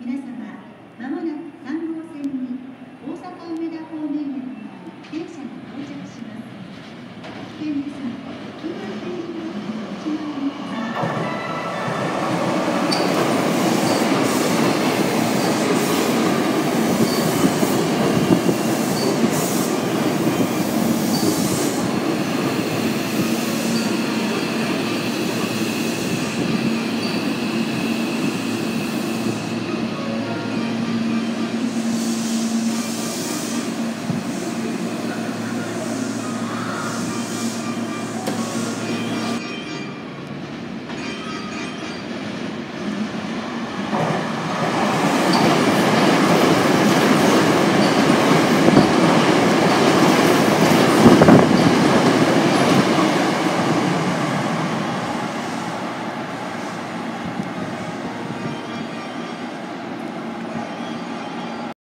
皆さん